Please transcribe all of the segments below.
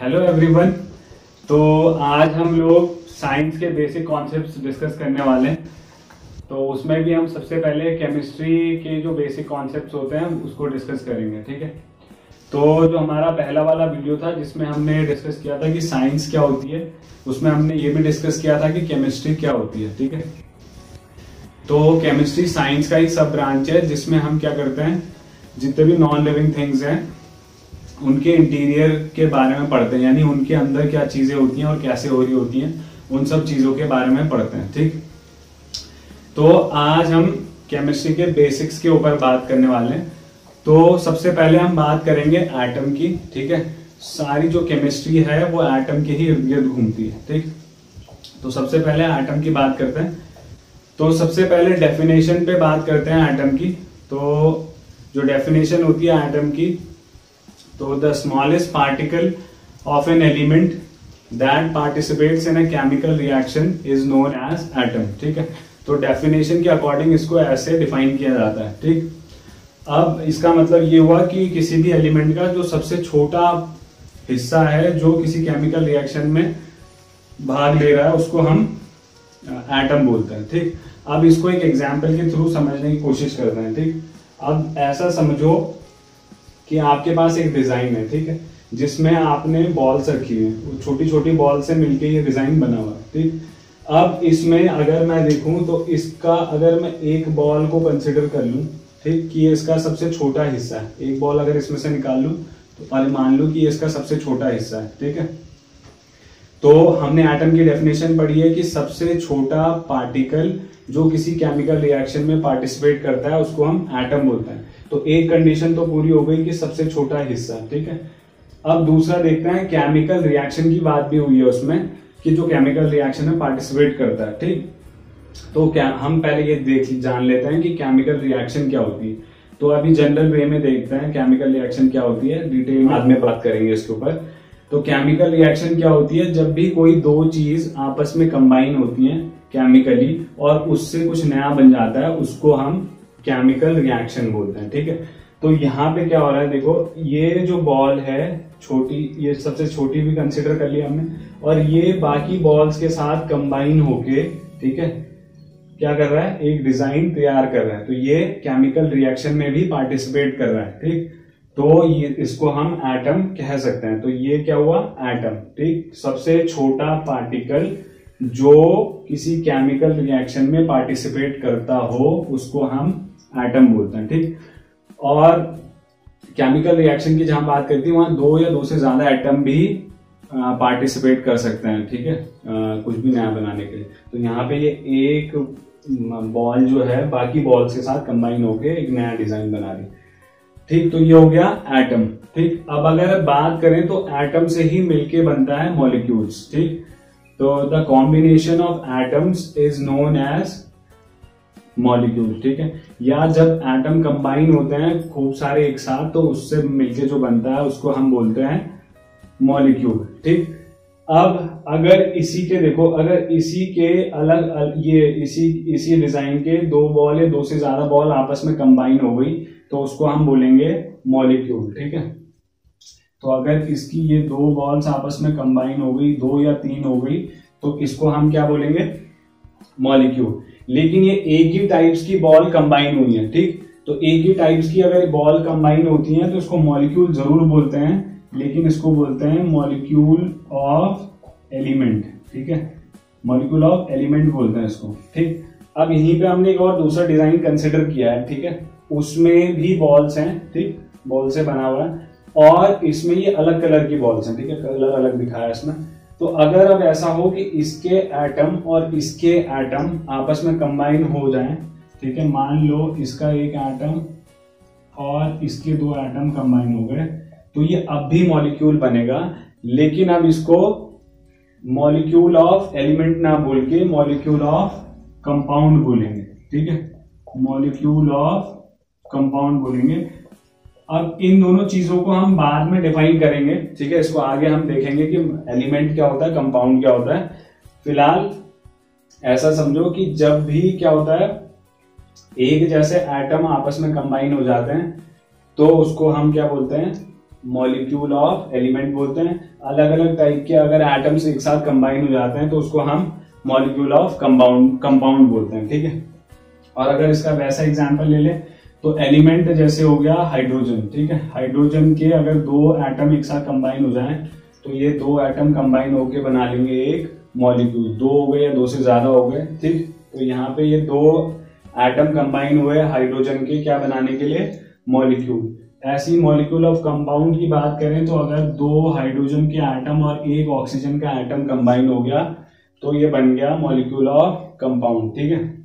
Hello everyone तो आज हम लोग साइंस के बेसिक कॉन्सेप्ट्स डिस्कस करने वाले हैं। तो उसमें भी हम सबसे पहले केमिस्ट्री के जो बेसिक कॉन्सेप्ट्स होते हैं, उसको डिस्कस करेंगे, ठीक है? तो जो हमारा पहला वाला वीडियो था, जिसमें हमने डिस्कस किया था कि साइंस क्या होती है, उसमें हमने ये भी डिस्कस किया था कि केमिस्ट्री क्या होती है, ठीक है? तो केमिस्ट्री साइंस का ही सब ब्रांच है, जिसमें हम क्या करते हैं, जितने भी नॉन लिविंग थिंग्स हैं उनके इंटीरियर के बारे में पढ़ते हैं, यानी उनके अंदर क्या चीज़ें होती हैं और कैसे हो रही होती हैं, उन सब चीज़ों के बारे में पढ़ते हैं, ठीक? तो आज हम केमिस्ट्री के बेसिक्स के ऊपर बात करने वाले हैं। तो सबसे पहले हम बात करेंगे एटम की, ठीक है? सारी जो केमिस्ट्री है, वो एटम के ही इर्द गिर्द घूमती है, ठीक? तो सबसे पहले एटम की बात करते हैं। तो सबसे पहले डेफिनेशन पे बात करते हैं एटम की। तो जो डेफिनेशन होती है एटम की तो the smallest particle of an element that participates in a chemical reaction is known as atom ठीक है? तो डेफिनेशन के अकॉर्डिंग इसको ऐसे डिफाइन किया जाता है, ठीक? अब इसका मतलब ये हुआ कि किसी भी एलिमेंट का जो सबसे छोटा हिस्सा है, जो किसी केमिकल रिएक्शन में भाग ले रहा है, उसको हम एटम बोलते हैं, ठीक? अब इसको एक एग्ज़ाम्पल के थ्रू समझने की कोशिश करते हैं, ठीक? अब ऐसा समझो कि आपके पास एक डिज़ाइन है, ठीक है? जिसमें आपने बॉल्स रखी है। छोटी छोटी बॉल से मिलके ये डिज़ाइन बना हुआ है, ठीक? अब इसमें अगर मैं देखूँ तो इसका अगर मैं एक बॉल को कंसिडर कर लूँ, ठीक? कि ये इसका सबसे छोटा हिस्सा है। एक बॉल अगर इसमें से निकाल लूँ तो पहले मान लू कि ये इसका सबसे छोटा हिस्सा है, ठीक है? तो हमने एटम की डेफिनेशन पढ़ी है कि सबसे छोटा पार्टिकल जो किसी केमिकल रिएक्शन में पार्टिसिपेट करता है, उसको हम एटम बोलते हैं। तो एक कंडीशन तो पूरी हो गई कि सबसे छोटा हिस्सा, ठीक है? अब दूसरा देखते हैं केमिकल रिएक्शन की बात भी हुई है उसमें, कि जो केमिकल रिएक्शन में पार्टिसिपेट करता है, ठीक? तो क्या, हम पहले ये देख, जान लेते हैं कि केमिकल रिएक्शन क्या होती है। तो अभी जनरल वे में देखते हैं केमिकल रिएक्शन क्या होती है डिटेल में। बाद में बात करेंगे इसके ऊपर। तो केमिकल रिएक्शन क्या होती है? जब भी कोई दो चीज़ आपस में कंबाइन होती है केमिकली और उससे कुछ नया बन जाता है, उसको हम केमिकल रिएक्शन बोलते हैं, ठीक है? तो यहाँ पे क्या हो रहा है, देखो, ये जो बॉल है, छोटी, ये सबसे छोटी भी कंसिडर कर लिया हमने, और ये बाकी बॉल्स के साथ कंबाइन होके, ठीक है, क्या कर रहा है? एक डिज़ाइन तैयार कर रहा है। तो ये केमिकल रिएक्शन में भी पार्टिसिपेट कर रहा है, ठीक? तो ये, इसको हम एटम कह सकते हैं। तो ये क्या हुआ? एटम ठीक? सबसे छोटा पार्टिकल जो किसी केमिकल रिएक्शन में पार्टिसिपेट करता हो, उसको हम एटम बोलते हैं, ठीक? और केमिकल रिएक्शन की जहाँ बात करती है, वहाँ दो या दो से ज़्यादा एटम भी पार्टिसिपेट कर सकते हैं, ठीक है? कुछ भी नया बनाने के लिए। तो यहाँ पे ये एक बॉल जो है, बाकी बॉल के साथ कंबाइन होके एक नया डिज़ाइन बना रही ठीक तो ये हो गया एटम ठीक अब अगर बात करें तो एटम से ही मिलके बनता है मॉलिक्यूल्स ठीक तो the combination of atoms is known as molecule ठीक है या जब एटम कंबाइन होते हैं खूब सारे एक साथ तो उससे मिलके जो बनता है उसको हम बोलते हैं मॉलिक्यूल ठीक अब अगर इसी के देखो अगर इसी के अलग अल, ये इसी इसी डिज़ाइन के दो बॉल या दो से ज़्यादा बॉल आपस में कंबाइन हो गई तो उसको हम बोलेंगे मॉलिक्यूल ठीक है? तो अगर इसकी ये दो बॉल्स आपस में कंबाइन हो गई, दो या तीन हो गई तो इसको हम क्या बोलेंगे? मॉलिक्यूल लेकिन ये एक ही टाइप्स की बॉल कंबाइन हुई है, ठीक? तो एक ही टाइप्स की अगर बॉल कंबाइन होती है तो इसको मॉलिक्यूल ज़रूर बोलते हैं, लेकिन इसको बोलते हैं मॉलिक्यूल ऑफ़ एलिमेंट ठीक है? मॉलिक्यूल ऑफ़ एलिमेंट बोलते हैं इसको, ठीक? अब यहीं पे हमने एक और दूसरा डिज़ाइन कंसिडर किया है, ठीक है? उसमें भी बॉल्स हैं, ठीक? बॉल से बना हुआ है। और इसमें ये अलग कलर की बॉल्स हैं, ठीक है? कलर अलग दिखाया है इसमें। तो अगर अब ऐसा हो कि इसके एटम और इसके एटम आपस में कंबाइन हो जाएँ, ठीक है? मान लो इसका एक एटम और इसके दो एटम कंबाइन हो गए तो ये अब भी मॉलिक्यूल बनेगा। लेकिन अब इसको मॉलिक्यूल ऑफ़ एलिमेंट ना बोल के मॉलिक्यूल ऑफ़ कंपाउंड बोलेंगे, ठीक है? मॉलिक्यूल ऑफ़ कंपाउंड बोलेंगे। अब इन दोनों चीज़ों को हम बाद में डिफाइन करेंगे, ठीक है? इसको आगे हम देखेंगे कि एलिमेंट क्या होता है कंपाउंड क्या होता है। फ़िलहाल ऐसा समझो कि जब भी क्या होता है, एक जैसे एटम आपस में कंबाइन हो जाते हैं तो उसको हम क्या बोलते हैं? मॉलिक्यूल ऑफ़ एलिमेंट बोलते हैं। अलग अलग टाइप के अगर एटम्स एक साथ कंबाइन हो जाते हैं तो उसको हम मॉलिक्यूल ऑफ़ कंपाउंड कंपाउंड बोलते हैं, ठीक है? और अगर इसका वैसा एग्ज़ाम्पल ले लें तो एलिमेंट जैसे हो गया हाइड्रोजन, ठीक है? हाइड्रोजन के अगर दो एटम एक साथ कंबाइन हो जाएँ तो ये दो एटम कंबाइन होके बना लेंगे एक मॉलिक्यूल दो हो गए या दो से ज़्यादा हो गए, ठीक? तो यहाँ पे ये दो एटम कंबाइन हुए हाइड्रोजन के क्या बनाने के लिए? मॉलिक्यूल ऐसी मॉलिक्यूल ऑफ़ कंपाउंड की बात करें तो अगर दो हाइड्रोजन के एटम और एक ऑक्सीजन का एटम कंबाइन हो गया तो ये बन गया मॉलिक्यूल ऑफ़ कंपाउंड ठीक है?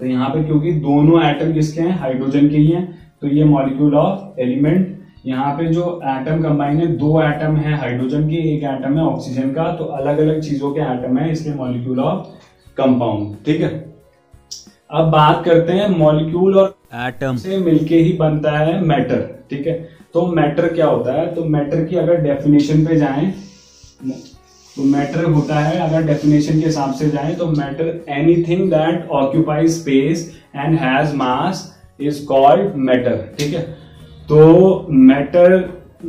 तो यहाँ पे क्योंकि दोनों एटम किसके हैं? हाइड्रोजन के ही हैं। तो ये मॉलिक्यूल ऑफ़ एलिमेंट यहाँ पे जो एटम कंबाइन है दो एटम है हाइड्रोजन के एक एटम है ऑक्सीजन का तो अलग अलग चीज़ों के एटम है इसलिए मॉलिक्यूल ऑफ़ कंपाउंड ठीक है? अब बात करते हैं मॉलिक्यूल और एटम से मिलके ही बनता है मैटर ठीक है? तो मैटर क्या होता है? तो मैटर की अगर डेफिनेशन पे जाएँ तो मैटर होता है, अगर डेफिनेशन के हिसाब से जाए तो matter anything that occupy space and has mass is called matter ठीक है? तो मैटर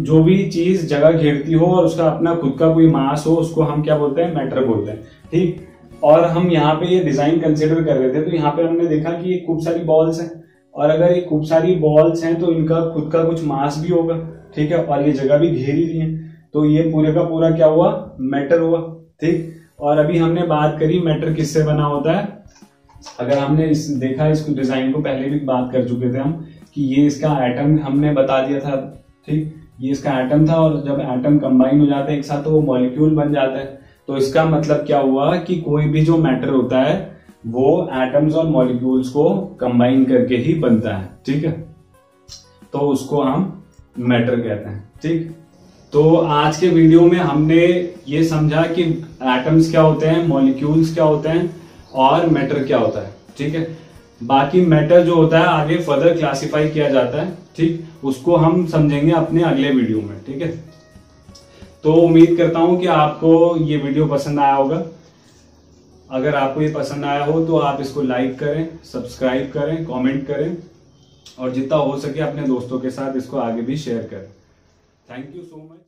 जो भी चीज़ जगह घेरती हो और उसका अपना खुद का कोई मास हो, उसको हम क्या बोलते हैं? मैटर बोलते हैं, ठीक? और हम यहाँ पे ये डिज़ाइन कंसिडर कर रहे थे तो यहाँ पे हमने देखा कि ये खूब सारी बॉल्स हैं। और अगर ये खूब सारी बॉल्स हैं तो इनका खुद का कुछ मास भी होगा, ठीक है? और ये जगह भी घेरी रही है। तो ये पूरे का पूरा क्या हुआ? मैटर हुआ, ठीक? और अभी हमने बात करी मैटर किससे बना होता है? अगर हमने इस, देखा इस डिज़ाइन को, पहले भी बात कर चुके थे हम कि ये इसका एटम हमने बता दिया था, ठीक? ये इसका एटम था और जब एटम कंबाइन हो जाता है एक साथ तो वो मॉलिक्यूल बन जाता है। तो इसका मतलब क्या हुआ कि कोई भी जो मैटर होता है, वो एटम्स और मॉलिक्यूल्स को कंबाइन करके ही बनता है, ठीक है? तो उसको हम मैटर कहते हैं, ठीक? तो आज के वीडियो में हमने ये समझा कि एटम्स क्या होते हैं मॉलिक्यूल्स क्या होते हैं और मैटर क्या होता है, ठीक है? बाकी मैटर जो होता है आगे फर्दर क्लासिफाई किया जाता है, ठीक? उसको हम समझेंगे अपने अगले वीडियो में, ठीक है? तो उम्मीद करता हूँ कि आपको ये वीडियो पसंद आया होगा। अगर आपको ये पसंद आया हो तो आप इसको लाइक करें सब्सक्राइब करें कमेंट करें और जितना हो सके अपने दोस्तों के साथ इसको आगे भी शेयर करें। Thank you so much